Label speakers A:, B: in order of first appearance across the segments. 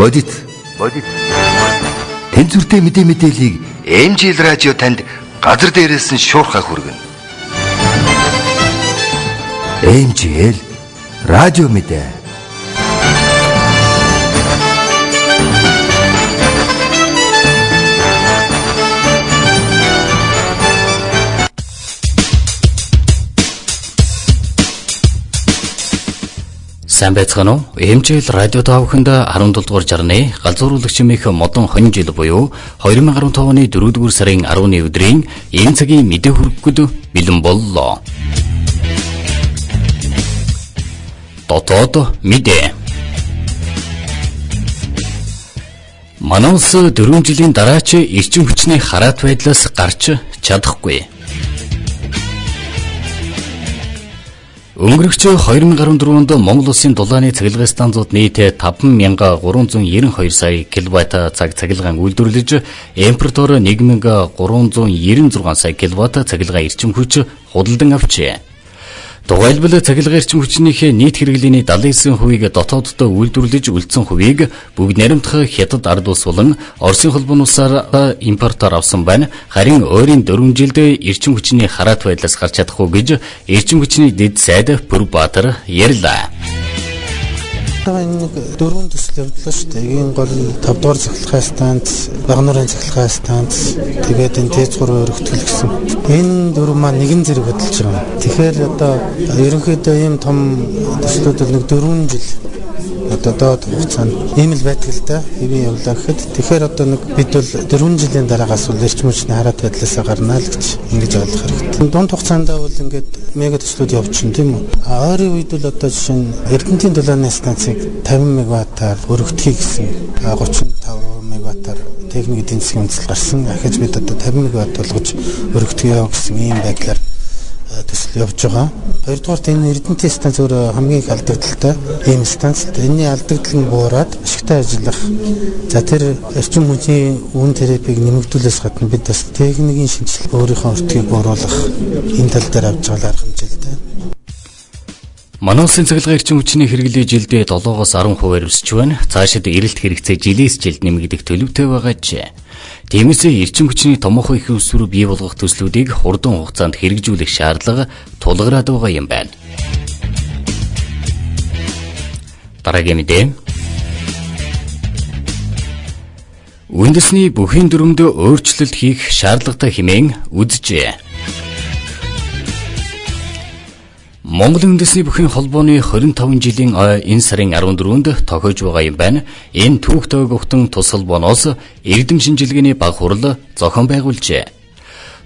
A: Бодит. Бодит. Тэнцвэртэй мэдээ мэдээллийг MJL радио танд газар дээрээс нь шуурхаа хүргэнэ. MJL радио мэдээ
B: Сайн байцгаана уу? Эмжил радио таавханд 17 дугаар жарны галзууруулагч мэх модон хонь жил буюу 2015 оны 4 дугаар сарын 10-ны өдрийн энэ цагийн мэдээ хүргэхэд бэлэн боллоо. Дотоод мэдээ. Манаас 4 жилийн дараач эрчим хүчний хараат байдлаас гарч чадахгүй. Өнгөрөгч 2014 онд Монгол Улсын дулааны цахилгаан станцууд нийтээ 5392 сая кВт цаг цахилгаан үйлдвэрлэж, импортоор 1396 сая кВт цахилгаан эрчим хүч худалдан авчээ. Дугайлбал цахилгаан эрчим хүчнийхээ нийт хэрэглээний 79%-ийг дотооддоо үйлдвэрлэж үлдсэн хувийг бүгд наримтах хятад ард улс болон Оросын холбооносоор импортоор авсан байна. Харин өөрийн 4 жилд эрчим хүчний хараат байдлаас гарч чадахгүй гэж эрчим хүчний дэд сайд Пүрбаатар ярьлаа.
C: Одоо нэг дөрвөн төсөл явдлаа шүү дээ. Эгийн гол 5 дугаар цахилгаан станц, Багнуурын цахилгаан станц, тэгээд энэ Тэц 3 өргөтгөл гэсэн. Энэ дөрв маань нэгэн зэрэг хөдөлж байгаа. Тэгэхээр одоо ерөнхийдөө ийм том төслүүд нэг 4 жил одоо доод хугацаанд ийм л байдаг л да. Хэвийн явлаа гэхэд тэгэхээр одоо нэг бид бол 4 жилийн дараагаас бол эрчим хүчний хараат байдлаасаа гарна л гэж ингэж ойлгох хэрэгтэй. Дунд хугацаанд бол ингээд мега төслүүд явчихна тийм үү. А ойрын үед бол одоо жишээ нь Эрдэнэтийн дулааны станцыг 50 мегаваттаар өргөдөхийг гэсэн 35 мегаваттаар техник эдийн засгийн үндэслэл гарсан. Ахиж бид одоо 50 мегаватт болгож өргөдгөө гэсэн ийм байдлаар төсөл явж байгаа. Хоёрдугаарт энэ Эрдэнэтийн станц өөр хамгийн их алдагдaltaй ийм станц. Энийний алдагдал нь буураад ашигтай ажиллах. За тэр эрчим хүчний үн терапиг нэмэгдүүлээс гадна бид бас техникийн шинжилгээ өөрийнхөө өртгийг бууруулах энэ тал дээр авч байгаа арга хэмжээтэй.
B: Манай улсын цахилгаан эрчим хүчний хэрэглээ жилдээ 7-оос 10% өсөж байна. Цаашид эрэлт хэрэгцээ жилээс жилд нэмэгдэх төлөвтэй байгаа ч. Тиймээсээ эрчим хүчний томоохон их өсвөр бий болгох төслүүдийг хурдан хугацаанд хэрэгжүүлэх шаардлага тулгараад байгаа юм байна. Дараагийн мэдээ. Үндэсний бүхий дүрмд өөрчлөлт хийх шаардлагатай хэмээн үзжээ. Монгол үндэсний бүхний холбооны 25 жилийн энэ сарын 14-нд тохиож байгаа юм байна. Энэ түүх тоогохтон тус холбооноос эрдэм шинжилгээний баг хурал зохион байгуулжээ.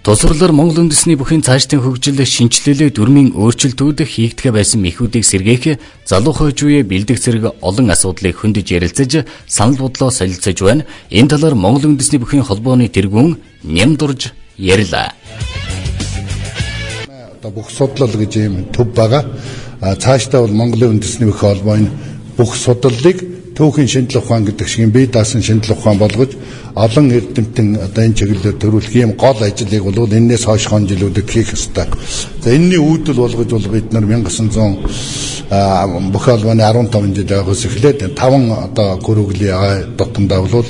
B: Тусварлаар Монгол үндэсний бүхний цаашдын хөгжил шинжилэлээ дүрмийн өөрчлөлтүүд хийгдэх байсан мэхүүдийг сэргээх залуухай үеэ бэлдэх зэрэг олон асуудлыг хөндөж ярилцаж санал бодлоо солилцож байна. Энэ талаар Монгол үндэсний бүхний холбооны тэргүүн Нямдурж ярьлаа
D: одоо бүх судлал гэж юм төв байгаа. А цаашдаа бол Монголын үндэсний өх холбооны бүх судлалыг түүхийн шинжлэх ухаан гэдэг шиг бие даасан шинжлэх ухаан болгож олон эрдэмтэн одоо энэ чиглэлээр төрүүлэх юм гол ажлыг бол энээс хойш хон жилүүдэд хийх ёстой. За энэний үүдэл болгож бол бид нар 1900 бүх холбооны 15 жил байгаас эхлээд 5 одоо гөрөглөлийн дотомдоо бол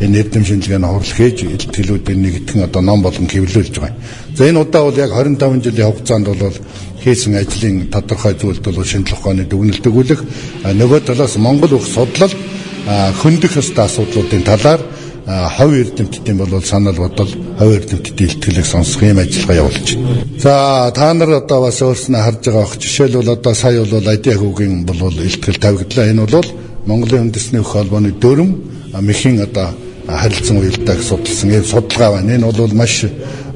D: энэ эрдэм шинжилгээний хурлах хийж илтгэлүүдийн нэгтгэн одоо ном болон хэвлүүлж байгаа. За энэ удаа бол яг 25 жилийн хугацаанд бол хийсэн ажлын тодорхой зүйлд бол шинжлэх ухааны дүгнэлт өгүүлэх нөгөө талаас Монгол их судлал хөндөх ёстой асуудлуудын талаар хов эрдэмтдийн бол санал бодол хов эрдэмтдийн илтгэлийг сонсох юм ажиллагаа явуулж байна. За та нар одоо бас өөрснөө харж байгаа бох жишээлбэл одоо сая бол Адиа хүүгийн бол илтгэл тавигдлаа. Энэ бол Монголын үндэсний өх холбооны дөрөв мэхийн одоо харилцан уялдааг судалсан ийм судалгаа байна. Энэ бол маш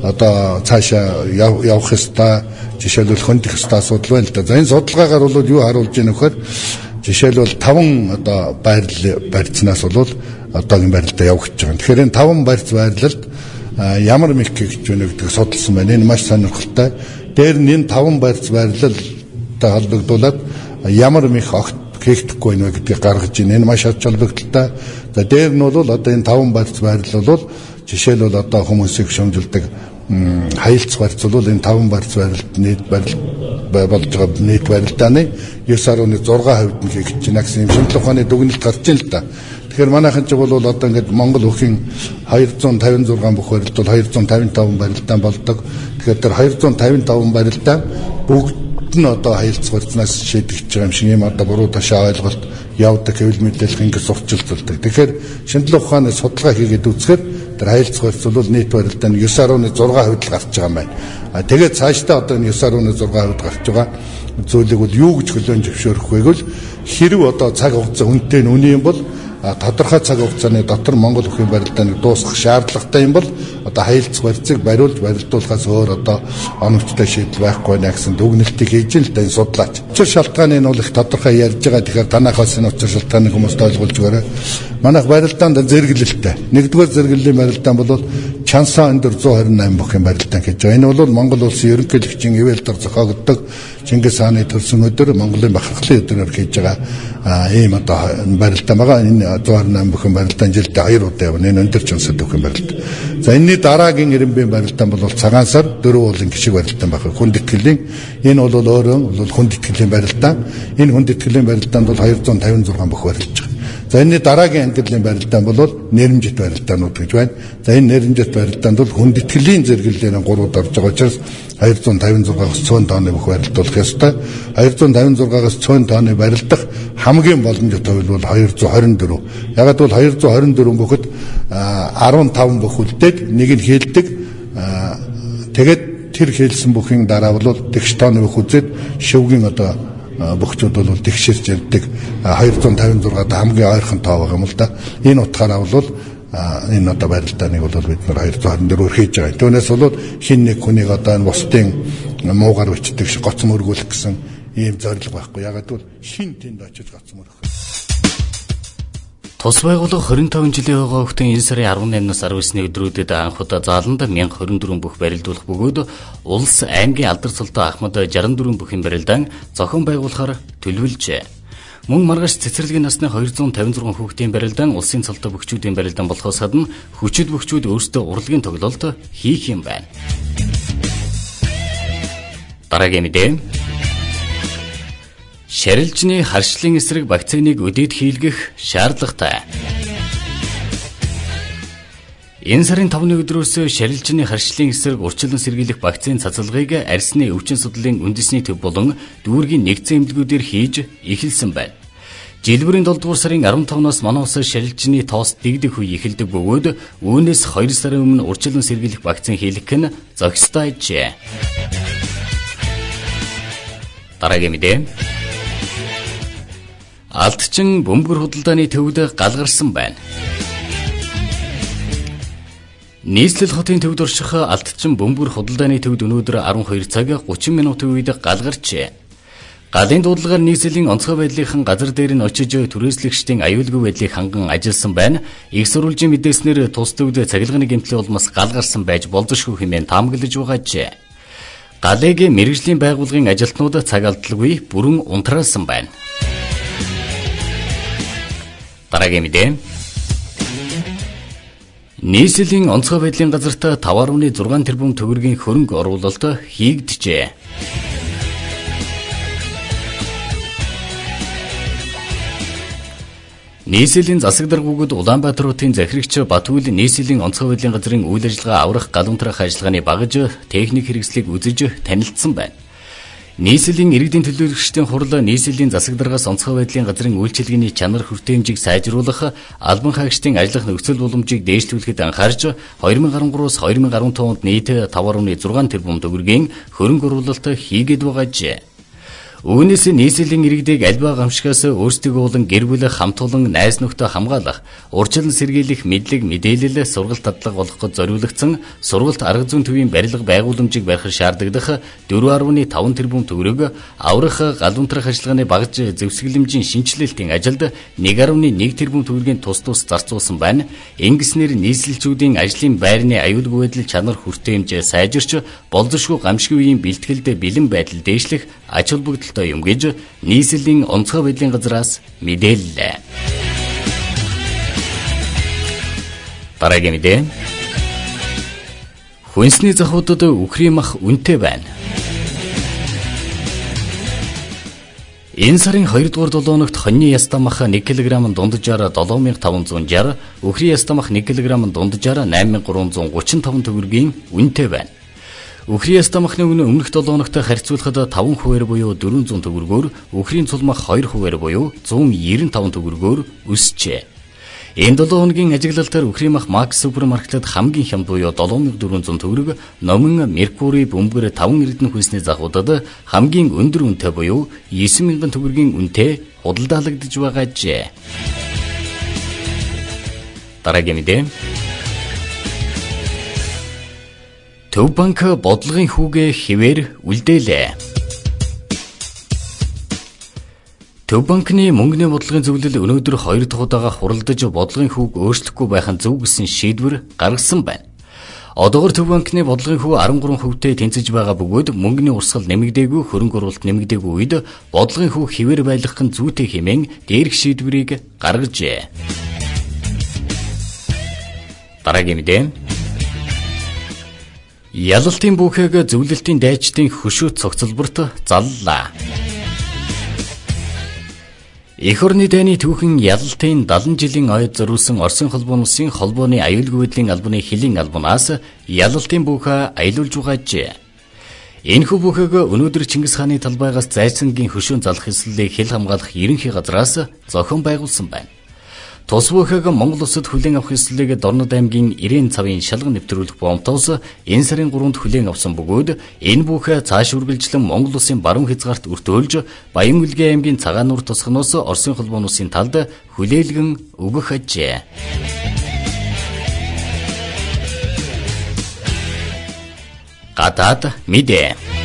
D: одоо цаашаа явах ёстой жишээлбэл хөндөх ёстой асуудал байна л да. За энэ судалгаагаар бол юу харуулж байна вөхөр жишээлбэл 5 одоо байрлал барьцнаас бол одоогийн байрлалд явагдаж байгаа. Тэгэхээр энэ 5 барьц байрлалд ямар мэх гэж байна гэдэг судалсан байна. Энэ маш сонирхолтой. Дээр нь энэ 5 барьц байрлалтай холбогдуулаад ямар мэх огт хийгдэхгүй байна гэдгийг гаргаж ийн. Энэ маш ач холбогдолтой. За дээр нь бол одоо энэ 5 барьц байрлал бол жишээлбэл одоо хүмүүсийг шөмжилдэг хаялц барьц бол энэ 5 барьц барилт нийт барилт болж байгаа нийт барилдааны 9.6% нь хийгдэж байна гэсэн юм шинжлэх ухааны дүгнэлт гарч ийн л да. Тэгэхээр манайхан ч бол одоо ингээд Монгол өхийн 256 бүх барилт бол 255 барилдаан болдог. Тэгэхээр тэр 255 барилдаан бүгд нь одоо хаялц барьцнаас шийдэгдэж байгаа юм шиг юм одоо буруу ташаа ойлголт явдаг хэвлэл мэдээлэл ингээд сурчилддаг. Тэгэхээр шинжлэх ухааны судалгаа хийгээд үзэхээр тэр хаялц барьц бол нийт барилдаа 9.6% л гарч байгаа юм байна. А тэгээд цаашдаа одоо 9.6% гарч байгаа зүйлийг бол юу гэж хөлөөн зөвшөөрөх вэ гэвэл хэрв одоо цаг хугацаа үнэтэй нь үний юм бол тодорхой цаг хугацааны дотор Монгол өхийн барилдааныг дуусгах шаардлагатай юм бол одоо хаялц барьцыг бариулж барилдуулахаас өөр одоо оновчтой шийдэл байхгүй нэ гэсэн дүгнэлтийг хийж л энэ судлаач. Учир шалтгааны нь бол их тодорхой ярьж байгаа. Тэгэхээр танахаас энэ учир шалтгааныг хүмүүст ойлгуулж өгөөрэй. Манайх барилдаанд зэрэглэлтэй. Нэгдүгээр зэрэглэлийн барилдаан бол Чансаа өндөр 128 бүхэн барилдаан хийж байгаа. Энэ бол Монгол улсын ерөнхийлөгчийн ивэл дор зохиогддог Чингис хааны төрсөн өдөр Монголын бахархлын өдрөөр хийж байгаа ийм одоо барилдаан байгаа. Энэ 128 бүхэн барилдаан жилдээ 2 удаа явна. Энэ өндөр чансаа бүхэн барилдаан. За энэний дараагийн ирэмбийн барилдаан бол цагаан сар дөрөв уулын гişиг барилдаан баг. Хүнд итгэлийн энэ бол өөрөө бол хүнд итгэлийн барилдаан. Энэ хүнд итгэлийн барилдаанд бол 256 бүх барилж байгаа. За энэ дараагийн ангиллын барилдаан бол нэрмжит барилдаанууд гэж байна. За энэ нэрмжит барилдаанд бол хүнд итгэлийн зэрэглэлээр 3-д орж байгаа учраас 256-аас 100 тонны бүх барилдуулах ёстой. 256-аас 100 тонны барилдах хамгийн боломжит хувь бол 224. Ягаад бол 224 бүхэд 15 бүх үлдээд нэг нь хийлдэг. Тэгээд тэр хийлсэн бүхийн дараа бол тэгш тооны бүх үзээд шивгийн одоо бөхчүүд бол тэгшэрч явдаг 256 да хамгийн ойрхон тоо байгаа юм л да. Энэ утгаараа бол энэ одоо барилдааныг бол бид нар 224 өрхийж байгаа. Түүнээс бол хин нэг хүнийг одоо энэ бусдын муугар бичдэг гоц мөргүүлэх гэсэн ийм зорилго байхгүй. Ягаад гэвэл хин тэнд очиж гоц мөрөх.
B: Тус байгууллага 25 жилийн хойгоо өгтөн энэ сарын 18-наас 19-ний өдрүүдэд анх удаа зааланд 1024 бүх барилдуулах бөгөөд улс аймгийн алдар цолтой Ахмад 64 бүхэн барилдаан зохион байгуулахаар төлөвлөжээ. Мөн маргааш цэцэрлэгийн насны 256 хүүхдийн барилдаан улсын цолтой бөхчүүдийн барилдаан болохоос гадна хүчит бөхчүүд өөрсдөө урлагийн тоглолт хийх юм байна. Дараагийн мэдээ Шарилжны харшлын эсрэг вакциныг өдөөд хийлгэх шаардлагатай. Энэ сарын 5-ны өдрөөс шарилжны харшлын эсрэг урьдчилан сэргийлэх вакцины цацалгыг арсны өвчин судлалын үндэсний төв болон дүүргийн нэгдсэн эмнэлгүүдээр хийж эхэлсэн байна. Жилбэрийн 7 дугаар сарын 15-наас манай улсад шарилжны тоос дэгдэх үе эхэлдэг бөгөөд үүнээс 2 сарын өмнө урьдчилан сэргийлэх вакцин хийлгэх нь зохистой ажээ. Дараагийн мэдээ Алдчин бөмбөр худалдааны төвд галгарсан байна. Нийслэл хотын төвд орших Алдчин бөмбөр худалдааны төвд өнөөдөр 12 цаг 30 минутын үед галгарчээ. Галын дуудлагаар нийслэлийн онцгой байдлынхан газар дээр нь очиж түрээслэгчдийн аюулгүй байдлыг ханган ажилласан байна. Их сурвалжийн мэдээснэр тус төвд цахилгааны гэмтлийн улмаас галгарсан байж болзошгүй хэмээн таамаглаж байгаажээ. Галыг мэрэгжлийн байгууллагын ажилтнууд цаг алдалгүй бүрэн унтраасан байна. Дараагийн мэдээ. Нийслэлийн онцгой байдлын газарт 5.6 тэрбум төгрөгийн хөрөнгө оруулалт хийгджээ. Нийслэлийн засаг даргуугад Улаанбаатарын захирагч Батүйл нийслэлийн онцгой байдлын газрын үйл ажиллагаа аврах галуунтрах ажиллагааны багаж техник хэрэгслийг үзэж танилцсан байна. Нийслэлийн иргэдийн төлөөлөгчдийн хурал нийслэлийн засаг даргаас онцгой байдлын газрын үйлчилгээний чанар хүртээмжийг сайжруулах, албан хаагчдын ажиллах нөхцөл боломжийг дээшлүүлэхэд анхаарч 2013-аас 2015 онд нийт 5.6 тэрбум төгрөгийн хөрөнгө оруулалт хийгээд байгаажээ. Үүнээс нийслэлийн иргэдийг альва гамшигаас өөрсдөө болон гэр бүл хамт олон найз нөхдөд хамгаалах, урьдчилан сэргийлэх мэдлэг мэдээлэл сургалт татлага болгоход зориулагдсан сургалт арга зүйн төвийн барилга байгууламжийг барих шаардлагадах 4.5 тэрбум төгрөг аврах галуунтрах ажиллагааны багаж зөвсгөлөмжийн шинжилэлтийн ажилд 1.1 тэрбум төгрөгийн тус тус зарцуулсан байна. Ингэснээр нийслэлчүүдийн ажлын байрны аюулгүй байдал чанар хүртээмж сайжирч болзошгүй гамшигын үеийн бэлтгэлд бэлэн байдал дээшлэх ач холбогдолтой юм гэж нийслэлийн онцгой байдлын газраас мэдээллээ. Дараагийн мэдээ. Хүнсний захуудад үхрийн мах үнэтэй байна. Энэ сарын 2 дугаар долооногт хоньны ястамах 1 кг дунджаар 7560, үхрийн ястамах 1 кг дунджаар 8335 төгрөгийн үнэтэй байна. Үхрийн ястамахны үнэ өмнөх долооногт харьцуулахад 5 хувиар буюу 400 төгрөгөөр, үхрийн цулмах 2 хувиар буюу 195 төгрөгөөр өсжээ. Энэ 7 хоногийн ажиглалтаар Үхриймах Макс супермаркетад хамгийн хямд буюу 7400 төгрөг, Номин Меркури бөмбөр 5 эрдэнэ хүнсний загвуудад хамгийн өндөр үнэтэй буюу 9000 төгрөгийн үнэтэй худалдаалагдж байгаа жээ. Дараагийн мэдээ. Төв банк бодлогын хүүгээ хിവэр үлдээлээ. Төв банкны мөнгөний бодлогын зөвлөл өнөөдөр 2 дахь удаага хуралдаж бодлогын хүүг өөрчлөхгүй байх нь зөв гэсэн шийдвэр гаргасан байна. Одоогор Төв банкны бодлогын хүү 13%-тэй тэнцэж байгаа бөгөөд мөнгөний урсгал нэмэгдээгүй хөрөнгө оруулалт нэмэгдээгүй үед бодлогын хүү хിവэр байлгах нь зүйтэй хэмээн дээрх шийдвэрийг гаргажээ. Дараагийн мэдээ. Ялалтын бүхээг зөвлөлтийн дайчдын хөшөө цогцлборт заллаа. Эх орны дайны түүхэн ялалтын 70 жилийн ойд зориулсан Оросын холбоон улсын холбооны аюулгүй байдлын албаны хөлийн албанаас ялалтын бүхэ аялуулж байгаажээ. Энэхүү бүхээг өнөөдөр Чингис хааны талбайгаас зайсангийн хөшөөн залах эслэлийг хэл хамгаалах ерөнхий газраас зохион байгуулсан байна. Тус бүхээг Монгол улсад хүлээн авах ёслолыг Дорнод аймгийн 90 цавын шалган нэвтрүүлэх бомтоос энэ сарын 3-нд хүлээн авсан бөгөөд энэ бүхэ цааш үргэлжлэн Монгол улсын баруун хязгаарт өртөөлж Баян үлгээ аймгийн цагаануур тусгноос Оросын холбоон улсын талд хүлээлгэн өгөх ажээ. Гадаад мэдээ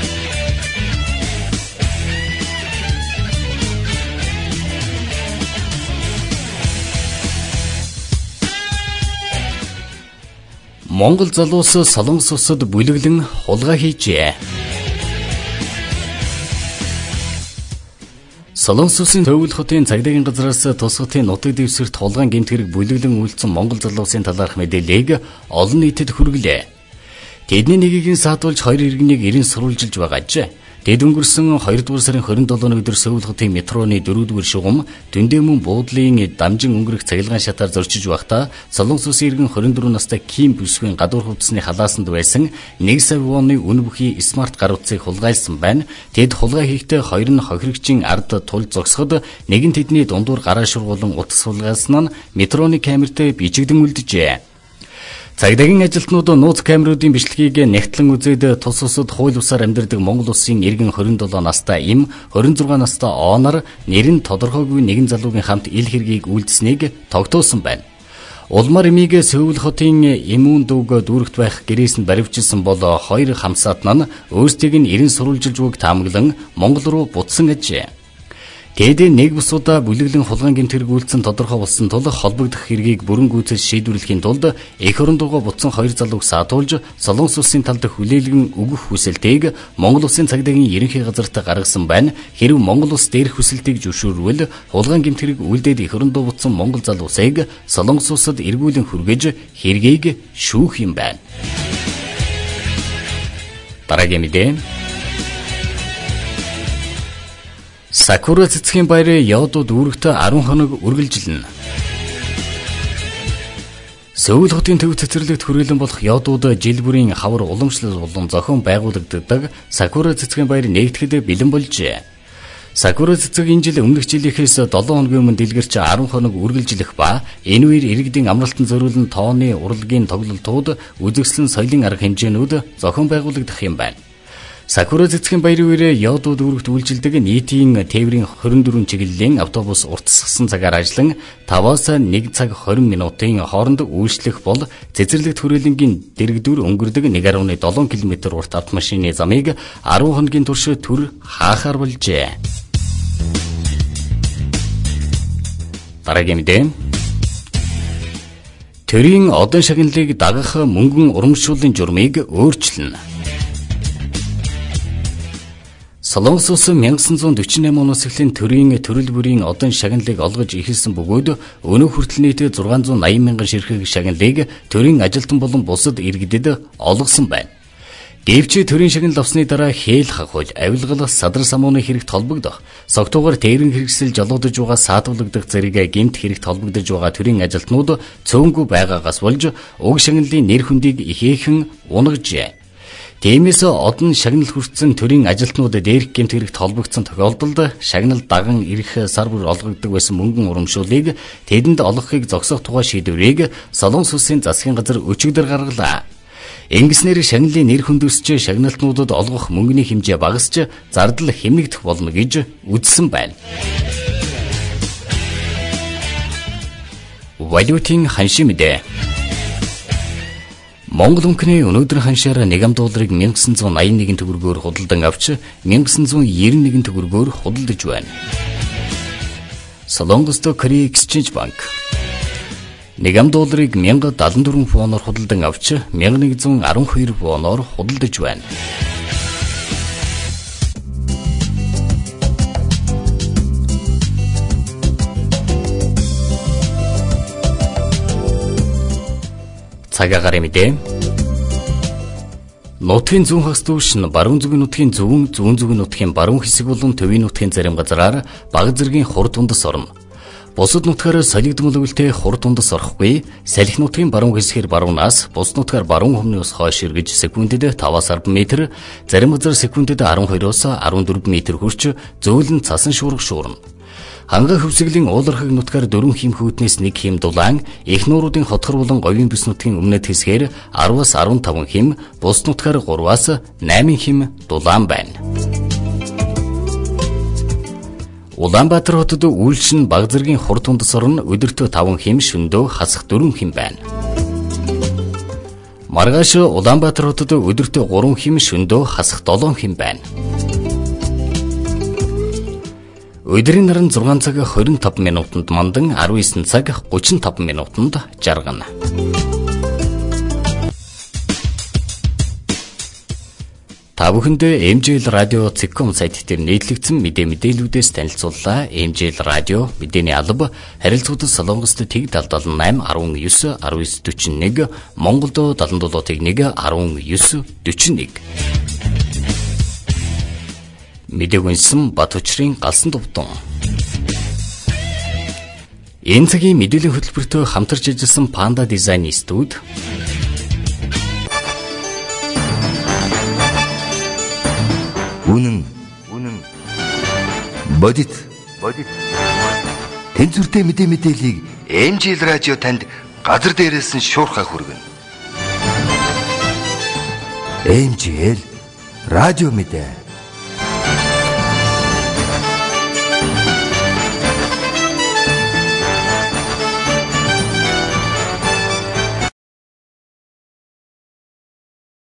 B: Монгол залуус Солонгос улсад бүлэглэн хулгай хийжээ. Солонгос улсын төвөл хотын цагдаагийн газраас тус хотын нутаг дэвсгэрт хулгайн гэмтгэрэг бүлэглэн үйлдсэн Монгол залуусын талаарх мэдээллийг олон нийтэд хүргэлээ. Тэдний нэгийг саатуулж хоёр иргэнийг эрен сурвалжилж байгаа ч Дэд өнгөрсөн 2 дугаар сарын 27 өдөр Сөүл хотын метроны 4 дугаар шугам Дүндэмэн буудлын дамжин өнгөрөх цахилгаан шатаар зорчиж байхдаа Солонгос улсын иргэн 24 настай Ким бүсгийн гадуур хувцсны халаасанд байсан 1 сая вонны үн бүхий смарт гар утсыг хулгайлсан байна. Тэд хулгай хийхдээ хоёр нь хохирогчийн ард тул зогсоход нэг нь тэдний дундуур гараа шургуулan утас хулгайлсан нь метроны камерт бичигдэн үлджээ. Цагдаагийн ажилтнууд нууц камеруудын бичлэгийг нэгтлэн үзээд тус усад хууль бусаар амьдардаг Монгол улсын иргэн 27 настай им 26 настай оонор нэр нь тодорхойгүй нэгэн залуугийн хамт ил хэргийг үйлдэснийг тогтоосон байна. Улмаар имийг Сөүл хотын Эмүүн дүүг дүүрэгт байх гэрээс нь баривчилсан бол хоёр хамсаатан нь өөрсдийг нь эрен сурулжилж буг таамаглан Монгол руу буцсан ажээ. Тэгэд нэг бусуудаа бүлэглэн хулгайн гэмтэрэг үйлдсэн тодорхой болсон тул холбогдох хэргийг бүрэн гүйцэж шийдвэрлэхийн тулд эх орондоо буцсан хоёр залууг саатуулж Солонгос улсын талд хүлээлгэн өгөх хүсэлтийг Монгол улсын цагдаагийн ерөнхий газарт гаргасан байна. Хэрв Монгол улс дээрх хүсэлтийг зөвшөөрвөл хулгайн гэмтэрэг үйлдээд эх орондоо буцсан Монгол залуусыг Солонгос улсад эргүүлэн хүргэж хэргийг шүүх юм байна. Дараагийн мэдээ Сакура цэцгийн баярын явдууд үүрэгтээ 10 хоног үргэлжилнэ. Сөүл хотын төв цэцэрлэгт хүрээлэн болох явдууд жил бүрийн хавар уламжлал болон зохион байгуулагддаг Сакура цэцгийн баяр нэгтгэхэд бэлэн болжээ. Сакура цэцэг энэ жил өмнөх жилийнхээс 7 хоногийн өмнө дэлгэрч 10 хоног үргэлжлэх ба энэ үеэр иргэдийн амралтын зориулн тооны урлагийн тоглолтууд үзэгслэн соёлын арга хэмжээнүүд зохион байгуулагдах юм байна. Сакура цэцгийн баярын үеэр Йодууд үүрэгт үйлчилдэг нийтийн тээврийн 24 чиглэлийн автобус уртасгсан цагаар ажиллан 5-аас 1 цаг 20 минутын хооронд үйлчлэх бол цэцэрлэгт хүрээлэнгийн дэрэгдүр өнгөрдөг 1.7 км урт автомашины замыг 10 хоногийн турш төр хаахаар болжээ. Дараагийн мэдээ Төрийн одон шагналыг дагах мөнгөн урамшууллын журмыг өөрчилнө. Солонгос улс 1948 оноос эхлэн төрийн төрөл бүрийн одон шагналыг олгож эхэлсэн бөгөөд өнөө хүртэл нийт 680 мянган ширхэг шагналыг төрийн ажилтан болон бусад иргэдэд олгосон байна. Гэвч төрийн шагнал авсны дараа хээл хахуул, авилгал, садар самууны хэрэгт холбогдох, согтуугаар тэрэн хэрэгсэл жолоодож байгаа саатуулагдах зэрэг гэмт хэрэгт холбогдож байгаа төрийн ажилтнууд цөөнгүй байгаагаас болж уг шагналын нэр хүндийг ихээхэн унгажээ. Тиймээс одон шагнал хүртсэн төрийн ажилтнууд дээрх гэмт хэрэгт холбогдсон тохиолдолд шагнал даган ирэх сар бүр олгогддог байсан мөнгөн урамшуулыг тэдэнд олгохыг зогсоох тухай шийдвэрийг Солонгос улсын засгийн газар өчигдөр гаргалаа. Ингэснээр шагналын нэр хүндүсч шагналтнуудад олгох мөнгөний хэмжээ багасч зардал хэмнэгдэх болно гэж үзсэн байна. Валютын ханшийн мэдээ Монгол өнгөний өнөөдөр ханшаар 1 долларыг 1981 төгрөгөөр худалдан авч 1991 төгрөгөөр худалдаж байна. Солонгос Korea Exchange Bank 1 долларыг 1074 воноор худалдан авч 1112 воноор худалдаж байна. Цагаагаар мэдээ. Нутгийн зүүн хагас дүүш нь баруун зүгийн нутгийн зөвөн зүүн зүгийн нутгийн баруун хэсэг болон төвийн нутгийн зарим газараар баг зэргийн хурд тундас орно. Бусад нутгаар солигдмол өвөлтэй хурд тундас орохгүй. Салхи нутгийн баруун хэсгээр баруунаас, бус нутгаар баруун өмнөөс хойш эргэж секундэд 5-аас 10 м, зарим газар секундэд 12-оос 14 м хүрч зөөлөн цасан шуурга шуурна. Ханга хөвсгөлийн уулархаг нутгаар дөрвөн хим хүүднээс нэг хим дулаан, их нууруудын хотхор болон говийн бүс нутгийн өмнөд хэсгээр 10-аас 15 хим, бус нутгаар 3-аас 8 хим дулаан байна. Улаанбаатар хотод үйлчин баг зэргийн хурд тундас орн өдөртөө 5 хим, шөндөө хасах 4 хим байна. Маргааш Улаанбаатар хотод өдөртөө 3 хим, шөндөө хасах 7 хим байна. Өдрийн наран 6 цаг 25 минутанд мандан 19 цаг 35 минутанд жаргана. Та бүхэндээ MJL радио Цэгком сайт дээр нийтлэгдсэн мэдээ мэдээллүүдээс танилцууллаа. MJL радио мэдээний алба харилцагчид Солонгост тэг 778 19 1941 Монголд 77 1 19 41 мэдээг уншсан бат учрын галсан дувтан. Энэ цагийн мэдээллийн хөтөлбөртөө хамтарч ажилласан Panda Design студ
A: Үнэн. Үнэн. Бодит. Бодит. Тэнцвэртэй мэдээ мэдээллийг MJL радио танд газар дээрээс нь шуурхай хүргэнэ. MJL радио мэдээ